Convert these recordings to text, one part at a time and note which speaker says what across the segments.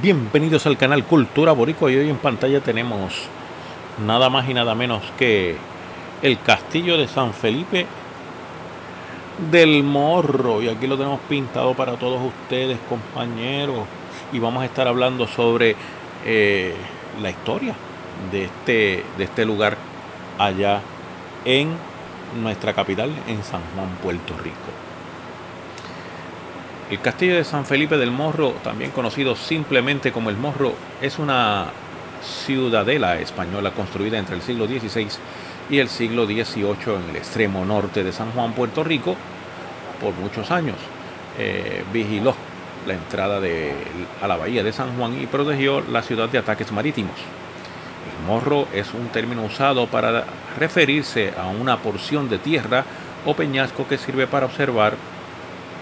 Speaker 1: Bienvenidos al canal Cultura Boricua y hoy en pantalla tenemos nada más y nada menos que el castillo de San Felipe del Morro y aquí lo tenemos pintado para todos ustedes compañeros y vamos a estar hablando sobre eh, la historia de este, de este lugar allá en nuestra capital en San Juan, Puerto Rico. El castillo de San Felipe del Morro, también conocido simplemente como el Morro, es una ciudadela española construida entre el siglo XVI y el siglo XVIII en el extremo norte de San Juan, Puerto Rico, por muchos años. Eh, vigiló la entrada a la bahía de San Juan y protegió la ciudad de ataques marítimos. El morro es un término usado para referirse a una porción de tierra o peñasco que sirve para observar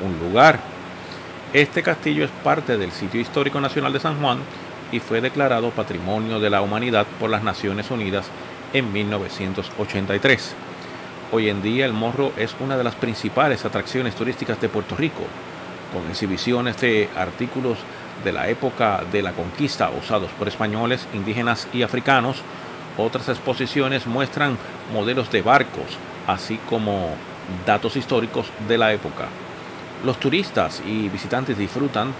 Speaker 1: un lugar este castillo es parte del Sitio Histórico Nacional de San Juan y fue declarado Patrimonio de la Humanidad por las Naciones Unidas en 1983. Hoy en día el Morro es una de las principales atracciones turísticas de Puerto Rico, con exhibiciones de artículos de la época de la conquista usados por españoles, indígenas y africanos. Otras exposiciones muestran modelos de barcos, así como datos históricos de la época. Los turistas y visitantes disfrutan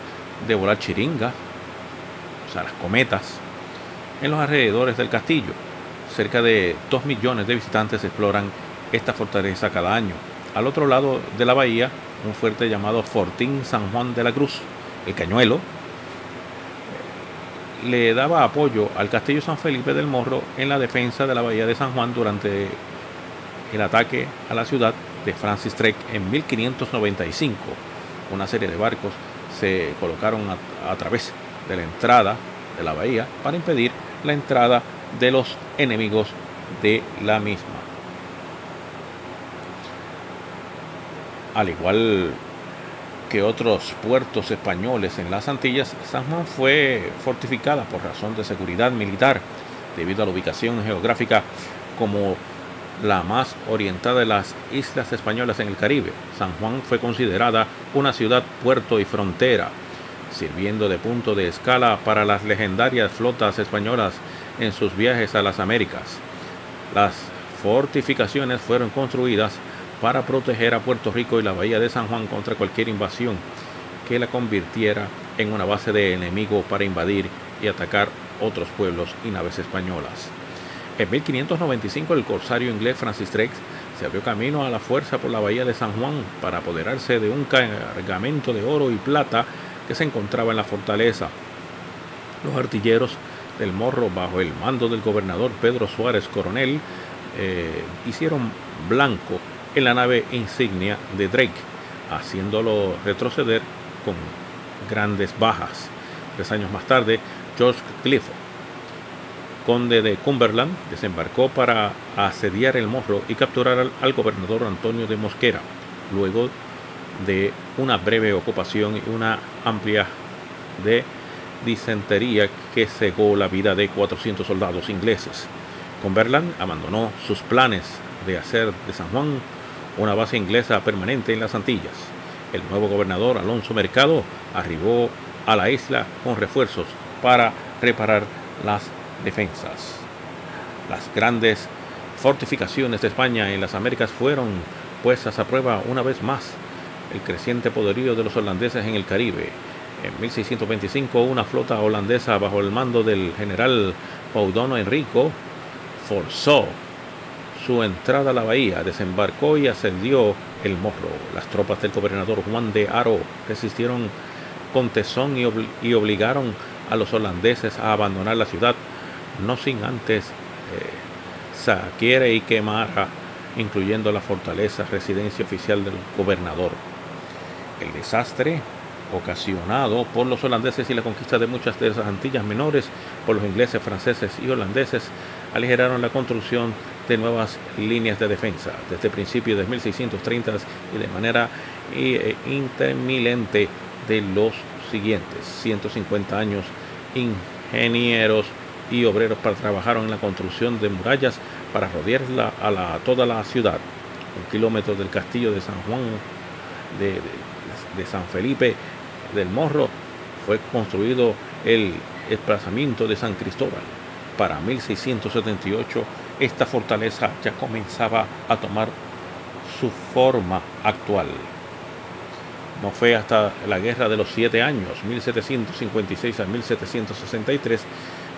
Speaker 1: de volar chiringa, o sea, las cometas, en los alrededores del castillo. Cerca de 2 millones de visitantes exploran esta fortaleza cada año. Al otro lado de la bahía, un fuerte llamado Fortín San Juan de la Cruz, el Cañuelo, le daba apoyo al castillo San Felipe del Morro en la defensa de la bahía de San Juan durante el ataque a la ciudad de Francis Drake en 1595. Una serie de barcos se colocaron a, través de la entrada de la bahía para impedir la entrada de los enemigos de la misma. Al igual que otros puertos españoles en las Antillas, San Juan fue fortificada por razón de seguridad militar debido a la ubicación geográfica como la más orientada de las islas españolas en el Caribe. San Juan fue considerada una ciudad, puerto y frontera, sirviendo de punto de escala para las legendarias flotas españolas en sus viajes a las Américas. Las fortificaciones fueron construidas para proteger a Puerto Rico y la bahía de San Juan contra cualquier invasión que la convirtiera en una base de enemigo para invadir y atacar otros pueblos y naves españolas. En 1595 el corsario inglés Francis Drake se abrió camino a la fuerza por la bahía de San Juan para apoderarse de un cargamento de oro y plata que se encontraba en la fortaleza. Los artilleros del Morro, bajo el mando del gobernador Pedro Suárez Coronel, eh, hicieron blanco en la nave insignia de Drake, haciéndolo retroceder con grandes bajas. Tres años más tarde, George Clifford conde de Cumberland desembarcó para asediar el morro y capturar al, gobernador Antonio de Mosquera, luego de una breve ocupación y una amplia de disentería que cegó la vida de 400 soldados ingleses. Cumberland abandonó sus planes de hacer de San Juan una base inglesa permanente en las Antillas. El nuevo gobernador Alonso Mercado arribó a la isla con refuerzos para reparar las defensas. Las grandes fortificaciones de España en las Américas fueron puestas a prueba una vez más. El creciente poderío de los holandeses en el Caribe. En 1625 una flota holandesa bajo el mando del general Paudono Enrico forzó su entrada a la bahía, desembarcó y ascendió el morro. Las tropas del gobernador Juan de Haro resistieron con tesón y, obligaron a los holandeses a abandonar la ciudad no sin antes eh, y quemar, incluyendo la fortaleza, residencia oficial del gobernador. El desastre ocasionado por los holandeses y la conquista de muchas de esas Antillas menores por los ingleses, franceses y holandeses aligeraron la construcción de nuevas líneas de defensa desde principios de 1630 y de manera eh, intermilente de los siguientes 150 años ingenieros y obreros para trabajar en la construcción de murallas para rodear a la, toda la ciudad. Un kilómetro del castillo de San Juan, de, San Felipe del Morro, fue construido el desplazamiento de San Cristóbal. Para 1678 esta fortaleza ya comenzaba a tomar su forma actual. No fue hasta la Guerra de los Siete Años, 1756 a 1763,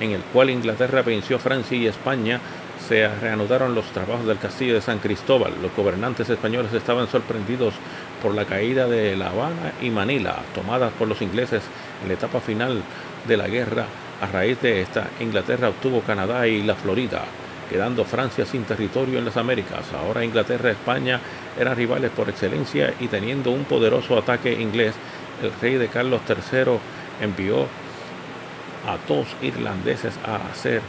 Speaker 1: en el cual Inglaterra venció a Francia y España, se reanudaron los trabajos del castillo de San Cristóbal. Los gobernantes españoles estaban sorprendidos por la caída de La Habana y Manila, tomadas por los ingleses en la etapa final de la guerra. A raíz de esta, Inglaterra obtuvo Canadá y la Florida, quedando Francia sin territorio en las Américas. Ahora Inglaterra y España eran rivales por excelencia y teniendo un poderoso ataque inglés, el rey de Carlos III envió a dos irlandeses a hacer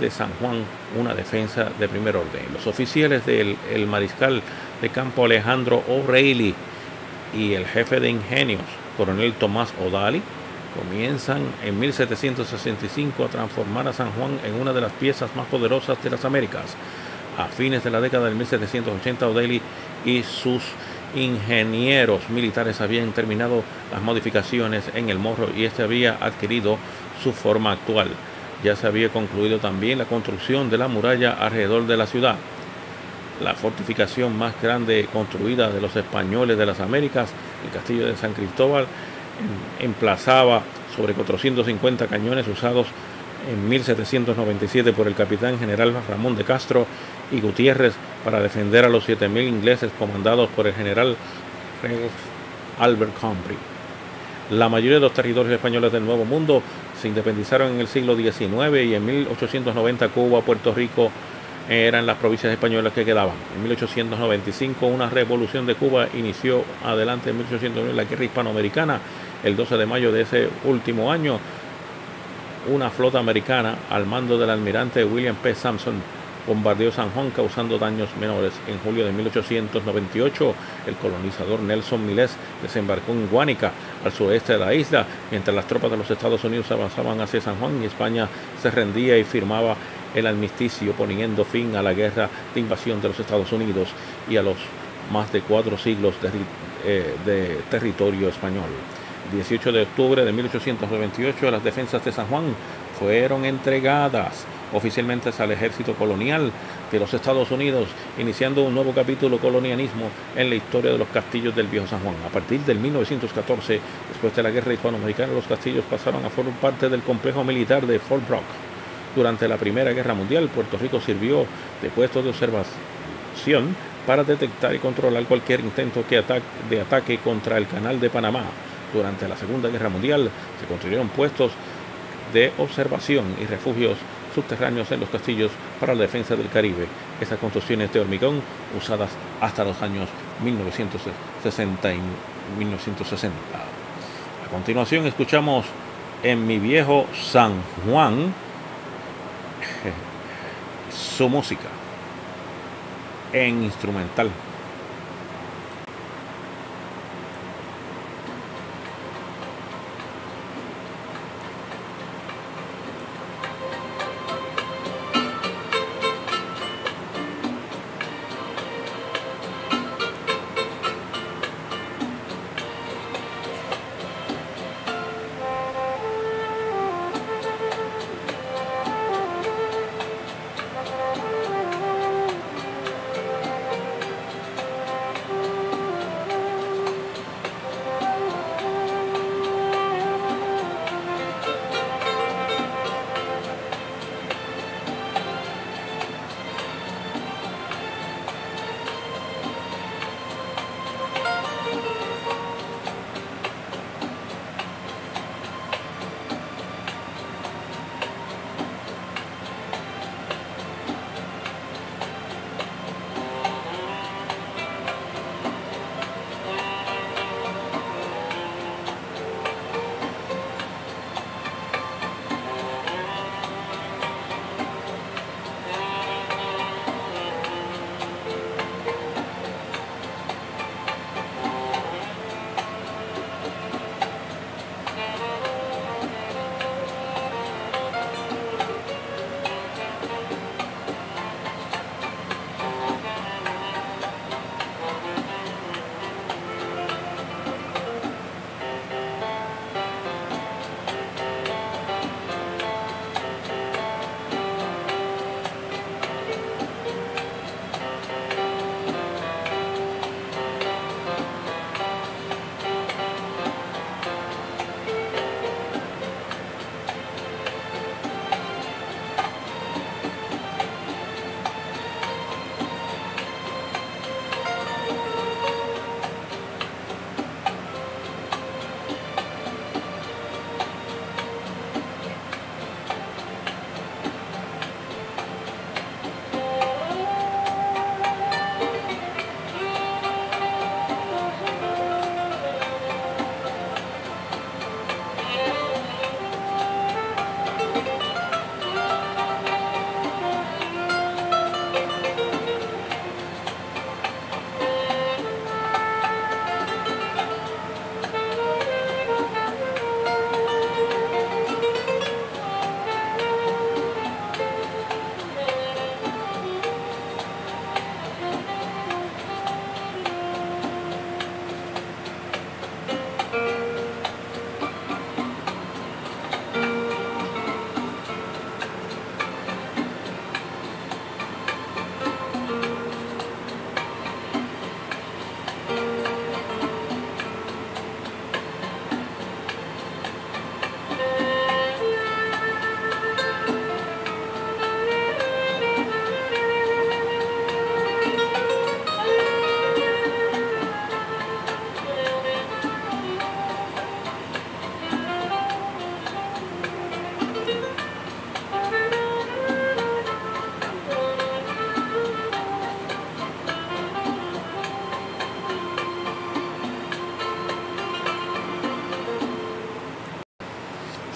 Speaker 1: de San Juan una defensa de primer orden. Los oficiales del mariscal de campo Alejandro O'Reilly y el jefe de ingenios, coronel Tomás O'Daly, comienzan en 1765 a transformar a San Juan en una de las piezas más poderosas de las Américas. A fines de la década de 1780, O'Daly y sus ingenieros militares habían terminado las modificaciones en el morro y este había adquirido su forma actual. Ya se había concluido también la construcción de la muralla alrededor de la ciudad. La fortificación más grande construida de los españoles de las Américas, el castillo de San Cristóbal, emplazaba sobre 450 cañones usados en 1797 por el capitán general Ramón de Castro y Gutiérrez para defender a los 7.000 ingleses comandados por el general Albert Humphrey. La mayoría de los territorios españoles del Nuevo Mundo se independizaron en el siglo XIX y en 1890 Cuba, Puerto Rico eran las provincias españolas que quedaban. En 1895 una revolución de Cuba inició adelante en 1809 la guerra hispanoamericana. El 12 de mayo de ese último año una flota americana al mando del almirante William P. Sampson bombardeó San Juan causando daños menores. En julio de 1898, el colonizador Nelson Milés desembarcó en Guánica, al sureste de la isla, mientras las tropas de los Estados Unidos avanzaban hacia San Juan y España se rendía y firmaba el armisticio poniendo fin a la guerra de invasión de los Estados Unidos y a los más de cuatro siglos de, eh, de territorio español. 18 de octubre de 1898 las defensas de San Juan fueron entregadas oficialmente al ejército colonial de los Estados Unidos, iniciando un nuevo capítulo colonialismo en la historia de los castillos del Viejo San Juan. A partir del 1914, después de la guerra hispanoamericana, los castillos pasaron a formar parte del complejo militar de Fort Brooke. Durante la Primera Guerra Mundial, Puerto Rico sirvió de puesto de observación para detectar y controlar cualquier intento de ataque contra el Canal de Panamá. Durante la Segunda Guerra Mundial se construyeron puestos de observación y refugios subterráneos en los castillos para la defensa del Caribe. Estas construcciones de hormigón usadas hasta los años 1960 y 1960. A continuación escuchamos en mi viejo San Juan su música en instrumental.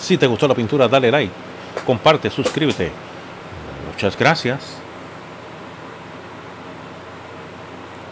Speaker 1: Si te gustó la pintura, dale like, comparte, suscríbete. Muchas gracias.